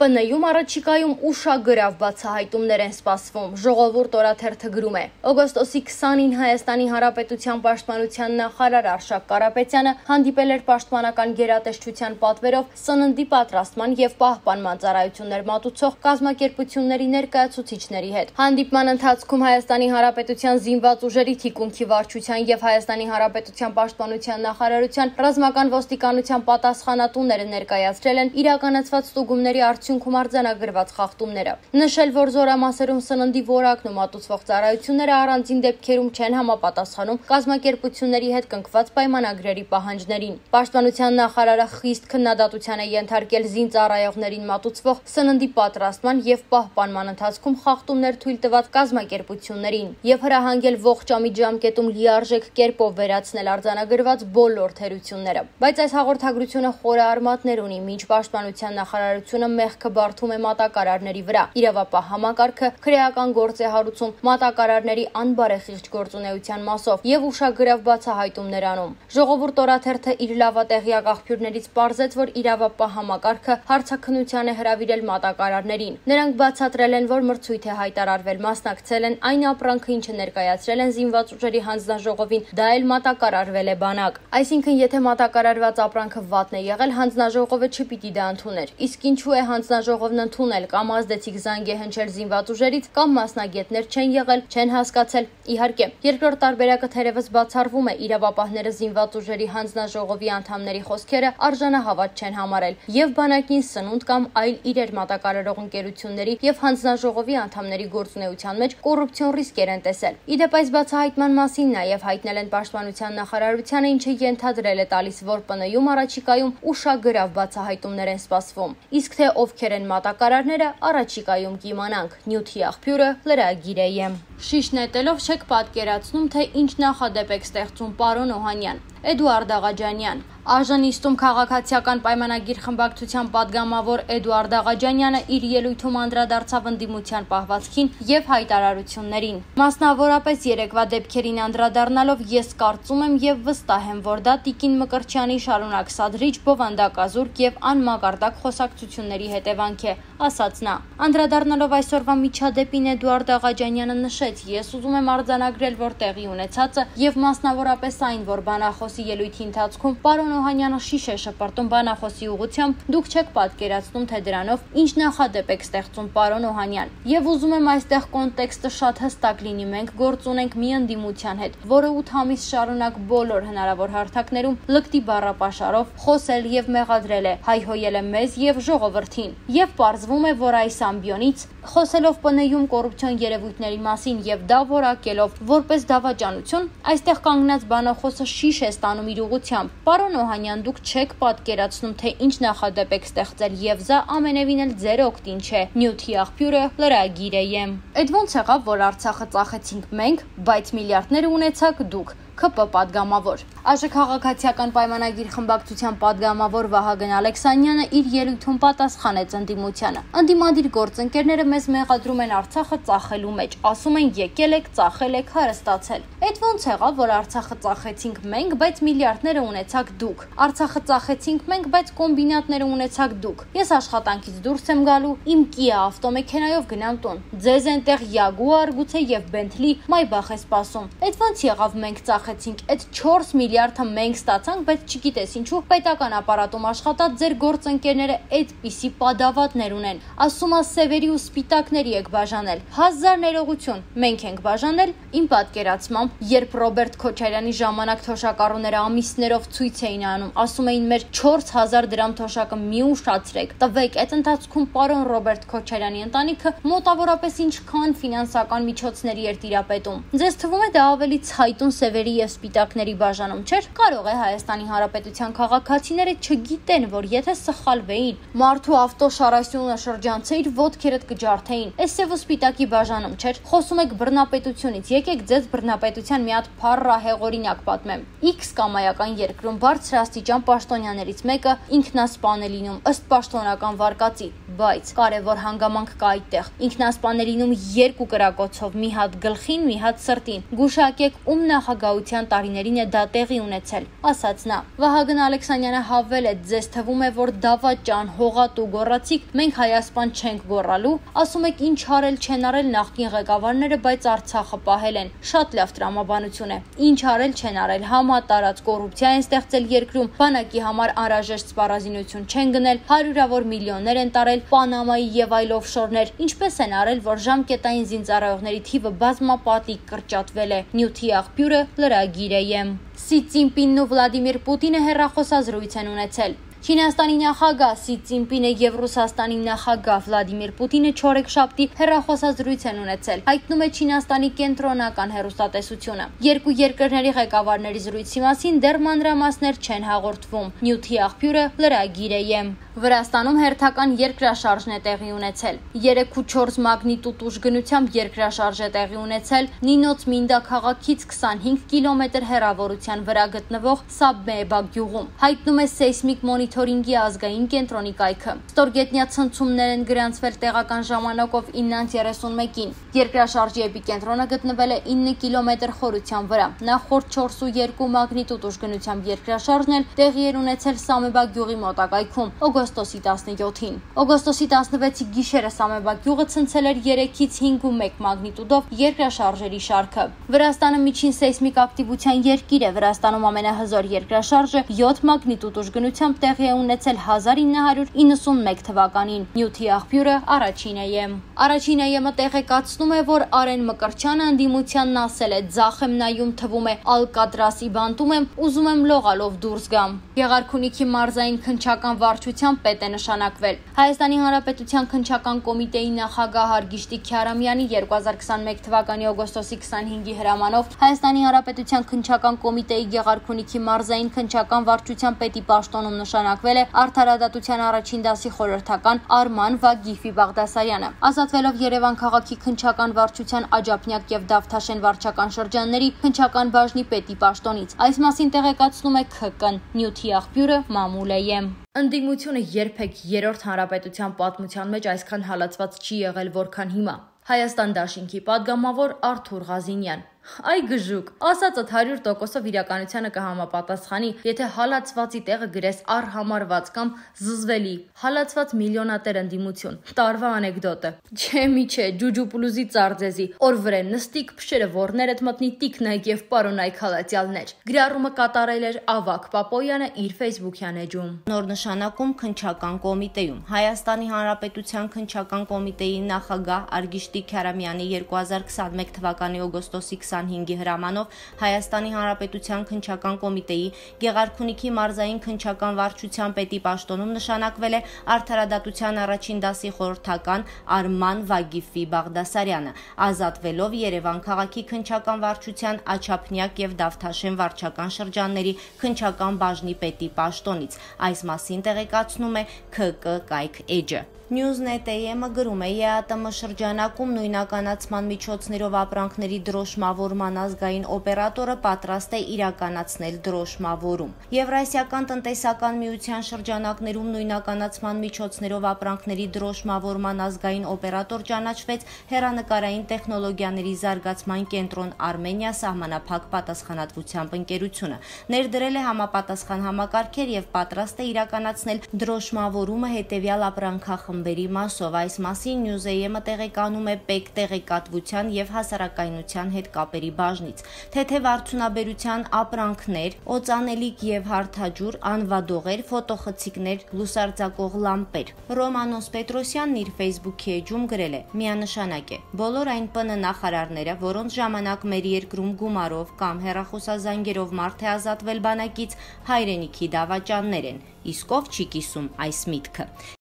ՊՆ-ում առաջիկայում ուշագրավ բացահայտումներ են սպասվում։ Ժողովուրդ օրաթերթը գրում է. Օգոստոսի 20-ին Հայաստանի Հանրապետության Պաշտպանության նախարար Արշակ Կարապետյանը հանդիպել էր Պաշտպանական գերատեսչության պատվերով սննդի պատրաստման եւ պահպանման ծառայություններ մատուցող կազմակերպությունների ներկայացուցիչների հետ։ Հանդիպման ընթացքում Հայաստանի Հանրապետության զինված ուժերի թիկունքի վարչության եւ Հայաստանի Հանրապետության Պաշտպանության նախարարության ռազմական ոստիկանության պատասխանատուները ներկայացրել են իրականացված ստուգումների արդյունքները արդյունքում արձանագրված խախտումները։ Նշել, որ զորամասերում սննդի որակն ու մատուցվող ծառայությունները առանձին դեպքերում չեն համապատասխանում կազմակերպությունների հետ կնքված պայմանագրերի պահանջներին։ Պաշտպանության նախարարը խիստ քննադատության է ենթարկել զինծառայողներին մատուցվող սննդի պատրաստման եւ պահպանման ընթացքում խախտումներ թույլ տված կազմակերպություններին եւ հրահանգել ողջ ամի ժամկետում լիարժեք կերպով վերացնել արձանագրված բոլոր թերությունները։ Բայց այս հաղորդագրությունը խորը արմատներ ունի, ոչ պաշտպանության նախարարությունը մեղք մեղքը բարդում է մատակարարների վրա։ Իրավապահ համակարգը քրեական գործ է հարուցում մատակարարների անբարեխիղճ գործունեության մասով եւ ուշագրավ բացահայտումներ անում։ Ժողովուրդ օրաթերթը իր լավատեղյակ աղբյուրներից ողջեց, որ իրավապահ համակարգը հարցակնության է հրավիրել մատակարարներին։ Նրանք բացատրել են, որ մրցույթ է հայտարարվել, մասնակցել են այն ապրանքը, ինչը ներկայացրել են զինված ուժերի հանձնաժողովին, դա էլ մատակարարվել է բանակ։ Այսինքն, եթե մատակարարված ապրանքը վատն է եղել, հանձնաժողովը չպիտի դա ընդուներ։ Իսկ ինչու է հանձ հանձնաժողովն ընդունել կամ ազդեցիկ զանգ է հնչել զինված ուժերից կամ մասնագետներ չեն եղել, չեն հասկացել։ Իհարկե, երկրորդ տարբերակը թերևս բացառվում է իրավապահները զինված ուժերի հանձնաժողովի անդամների խոսքերը արժանահավատ չեն համարել եւ բանակին սնունդ կամ այլ իրեր մատակարարող ընկերությունների եւ հանձնաժողովի անդամների գործունեության մեջ կոռուպցիոն ռիսկեր են տեսել։ Իդեպ այս բացահայտման մասին նաեւ հայտնել են պաշտպանության նախարարությանը, ինչը ենթադրել է տալիս, որ ՊՆ-ում առաջիկայում ուշագրավ բացահայտումներ են սպասվում։ Իսկ թե ով ովքեր են մատակարարները, առաջիկայում կիմանանք։ Նյութի աղբյուրը լրագիր է Շիշ նետելով չեք պատկերացնում, թե ինչ նախադեպ եք ստեղծում պարոն Օհանյան, Էդուարդ Աղաջանյան։ Այժմ իստում քաղաքացիական պայմանագիր խմբակցության падգամավոր Էդուարդ Աղաջանյանը իր ելույթում անդրադարձավ ընդդիմության պահվածքին եւ հայտարարություններին։ Մասնավորապես երեկվա դեպքերին անդրադառնալով ես կարծում եմ եւ վստահ եմ, որ դա Տիկին Մկրտչյանի շարունակսադրիչ բովանդակազուրկ եւ անմակարդակ խոսակցությունների հետևանք է, ասաց նա։ Անդրադառնալով այսօրվա միջադեպին Էդուարդ Աղաջանյանը նշեց Ես ուզում եմ արձանագրել, որ տեղի ունեցածը եւ մասնավորապես այն, որ բանախոս բանախոսի ելույթի ընթացքում պարոն Օհանյանը շիշ է շպրտում բանախոսի ուղությամբ, դուք չեք պատկերացնում, թե դրանով ինչ նախադեպ եք ստեղծում պարոն Օհանյան։ Եվ ուզում եմ այստեղ կոնտեքստը շատ հստակ լինի։ Մենք գործ ունենք մի ընդդիմության հետ, որը 8 ամիս շարունակ բոլոր հնարավոր հարթակներում լկտի բառապաշարով խոսել եւ մեղադրել է, հայհոյել է մեզ եւ ժողովրդին։ Եվ պարզվում է, որ այս ամբիոնից խոսելով ՊՆ-ում կոռուպցիոն երևույթների մասին ջրին եւ դա որակելով որպես դավաճանություն այստեղ կանգնած բանախոսը շիշ է ստանում իր ուղությամբ պարոն Օհանյան դուք չեք պատկերացնում թե ինչ նախադեպ եք ստեղծել եւ զա ամենևին էլ ձեր օկտին չէ նյութի աղբյուրը լրագիր է եմ այդ ոնց եղավ որ Արցախը ծախեցինք մենք բայց միլիարդներ ունեցաք դուք ԿՊ պատգամավոր Աշխաքաղաքացիական պայմանագիր խմբակցության падգամավոր Վահագն Ալեքսանյանը իր ելույթում պատասխանեց ընդդիմությանը։ Ընդդիմադիր գործընկերները մեզ մեղադրում են Արցախը ծախելու մեջ, ասում են եկել եք, ծախել եք, հարստացել։ Այդ ո՞նց եղավ, որ Արցախը ծախեցինք մենք, բայց միլիարդները ունեցաք դուք։ Արցախը ծախեցինք մենք, բայց կոմբինատները ունեցաք դուք։ Ես աշխատանքից դուրս եմ գալու, իմ Kia ավտոմեքենայով գնամ տուն։ Ձեզ այնտեղ Jaguar, գուցե եւ Bentley, Maybach է սպասում։ Այդ ո՞նց եղավ մենք ծախեցինք այդ 4 միլիարդ միլիարդը մենք ստացանք, բայց չգիտես ինչու պետական ապարատում աշխատած ձեր գործընկերները այդպիսի падավատներ ունեն։ Ասում է սևերի ու սպիտակների եք բաժանել։ Հազար ներողություն, մենք ենք բաժանել։ Իմ պատկերացմամբ, երբ Ռոբերտ Քոչարյանի ժամանակ թոշակառուները ամիսներով ցույց էին անում, ասում էին մեր 4000 դրամ թոշակը մի ուշացրեք, տվեք։ Այդ ընթացքում պարոն Ռոբերտ Քոչարյանի ընտանիքը մոտավորապես ինչքան ֆինանսական միջոցների էր տիրապետում։ Ձեզ թվում է դա ավելի ցայտուն սևերի եւ սպիտակների բաժանում չէր, կարող է Հայաստանի Հանրապետության քաղաքացիները չգիտեն, որ եթե սխալվեին, մարդու ավտոշարասյունը շրջանցեիր, ոդքերդ կջարդեին։ Այս եւ սպիտակի բաժանում չէր։ Խոսում եք բռնապետությունից, եկեք ձեզ բռնապետության մի հատ փառահեղ օրինակ պատմեմ։ X կամայական երկրում բարձրաստիճան պաշտոնյաներից մեկը ինքնասպան է լինում ըստ պաշտոնական վարկածի, բայց կարևոր հանգամանք կա այդտեղ։ Ինքնասպան է լինում երկու կրակոցով՝ մի հատ գլխին, մի հատ սրտին։ Գուշակեք ում նախագահության տարիներին է դա տեղի տեղի ունեցել, ասաց նա։ Վահագն Ալեքսանյանը հավել է, ձեզ թվում է, որ դավաճան, հողատու գոռացիք, մենք Հայաստան չենք գոռալու, ասում եք ինչ արել չեն արել նախկին ղեկավարները, բայց Արցախը պահել են։ Շատ լավ տրամաբանություն է։ Ինչ արել չեն արել, համատարած կոռուպցիա են ստեղծել երկրում, բանակի համար անհրաժեշտ սպառազինություն չեն գնել, հարյուրավոր միլիոններ են տարել Պանամայի եւ այլ օֆշորներ։ Ինչպես են արել, որ ժամկետային զինծառայողների թիվը բազմապատիկ կրճատվել է։ Նյութի աղբյուրը լրագիր է եմ։ Սի Ցինպինն ու Վլադիմիր Պուտինը հերրախոսազրույց են ունեցել։ Չինաստանի նախագահ Սի Ցինպինը եւ Ռուսաստանի նախագահ Վլադիմիր Պուտինը չորեքշաբթի հերրախոսազրույց են ունեցել։ Հայտնում է Չինաստանի կենտրոնական հերոստատեսությունը։ Երկու երկրների ղեկավարների զրույցի մասին դեռ մանրամասներ չեն հաղորդվում։ Նյութի աղբյուրը լրագիր է եմ։ Վրաստանում հերթական երկրաշարժն է տեղի ունեցել։ 3.4 մագնիտուդ ուժգնությամբ երկրաշարժ է տեղի ունեցել Նինոց Մինդա քաղաքից 25 կիլոմետր հեռավորության վրա գտնվող Սաբմեբա գյուղում։ Հայտնում է սեյսմիկ մոնիթորինգի ազգային կենտրոնի կայքը։ Ստորգետնյա ցնցումներ են գրանցվել տեղական ժամանակով 9:31-ին։ Երկրաշարժի էպիկենտրոնը գտնվել է 9 կիլոմետր խորության վրա։ Նախորդ 4.2 մագնիտուդ ուժգնությամբ երկրաշարժն էլ տեղի էր ունեցել Սամեբա գյուղի մոտակայքում օգոստոսի 17-ին։ Օգոստոսի 16-ի գիշերը Սամեբա գյուղը ցնցել էր 3-ից 5.1 մագնիտուդով երկրաշարժերի շարքը։ Վրաստանը միջին սեյսմիկ ակտիվության երկիր է։ Վրաստանում ամենահզոր երկրաշարժը 7 մագնիտուդ ուժգնությամբ տեղի է ունեցել 1991 թվականին։ Նյութի աղբյուրը Առաջին է տեղեկացնում է, որ Արեն Մկրչյանը ընդդիմությանն ասել է. «Ձախ եմ նայում, թվում է Ալկատրասի բանտում եմ, ուզում եմ լողալով դուրս գամ»։ Գեղարքունիքի մարզային քնչական վարչության քննչությամբ պետ է նշանակվել։ Հայաստանի Հանրապետության քննչական կոմիտեի նախագահ Հարգիշտի Քյարամյանի 2021 թվականի օգոստոսի 25-ի հրամանով Հայաստանի Հանրապետության քննչական կոմիտեի Գեղարքունիքի մարզային քննչական վարչության պետի պաշտոնում նշանակվել է Արդարադատության առաջին դասի խորհրդական Արման Վագիֆի Բաղդասարյանը։ Ազատվելով Երևան քաղաքի քննչական վարչության Աջափնյակ եւ Դավթաշեն վարչական շրջանների քննչական բաժնի պետի պաշտոնից։ Այս մասին տեղեկացնում է ՔԿ-ն։ Նյութի աղբյուրը մամուլ է։ Ընդդիմությունը երբեք երրորդ հանրապետության պատմության մեջ այսքան հալածված չի եղել, որքան հիմա։ Հայաստան Դաշինքի падգամավոր Արթուր Ղազինյան Այ գժուկ, ասածդ 100%-ով իրականությանը կհամապատասխանի, եթե հալածվածի տեղը գրես արհամարված կամ զզվելի, հալածված միլիոնատեր ընդդիմություն։ Տարվա անեկդոտը։ Չէ, մի չէ, ջուջուպուլուզի ծարձեզի, օրվրեն նստիկ փշերը որներդ մտնի տիկնայք եւ պարոնայք հալածյալներ։ Գրառումը կատարել էր Ավակ Պապոյանը իր Facebook-յան էջում։ Նոր նշանակում քնչական կոմիտեում Հայաստանի Հանրապետության քնչական կոմիտեի նախագահ Արգիշտի Քարամյանի 2021 թվականի օգոստոսի 25-ի հրամանով Հայաստանի Հանրապետության քնչական կոմիտեի Գեղարքունիքի մարզային քնչական վարչության պետի պաշտոնում նշանակվել է Արդարադատության առաջին դասի խորհրդական Արման Վագիֆի Բաղդասարյանը, ազատվելով Երևան քաղաքի քնչական վարչության Աչափնյակ եւ Դավթաշեն վարչական շրջանների քնչական բաժնի պետի պաշտոնից։ Այս մասին տեղեկացնում է ՔԿ կայք էջը։ Newsnet.am-ը գրում է. ԵԱՏՄ շրջանակում նույնականացման միջոցներով ապրանքների դրոշմավորման ազգային օպերատորը պատրաստ է իրականացնել դրոշմավորում։ Եվրասիական տնտեսական միության շրջանակներում նույնականացման միջոցներով ապրանքների դրոշմավորման ազգային օպերատոր ճանաչվեց հերանեկարային տեխնոլոգիաների զարգացման կենտրոն Արմենիա սահմանափակ պատասխանատվությամբ ընկերությունը։ Ներդրել է համապատասխան համակարգեր եւ պատրաստ է իրականացնել դրոշմավորումը հետեւյալ ապրանքախմբերի խմբերի մասով։ Այս մասին Նյուզեյեմը տեղեկանում է ՊԵԿ տեղեկատվության եւ հասարակայնության հետ կապերի բաժնից։ Թեթև արդյունաբերության ապրանքներ, օծանելիք եւ հարթաջուր, անվադողեր, ֆոտոխցիկներ, լուսարձակող լամպեր։ Ռոմանոս Պետրոսյանն իր Facebook-ի էջում գրել է. «Միանշանակ է։ Բոլոր այն ՊՆ նախարարները, որոնց ժամանակ մեր երկրում գումարով կամ հերախոսազանգերով մարդ է ազատվել բանակից, հայրենիքի դավաճաններ են։ Իսկ ով չի կիսում այս միտքը։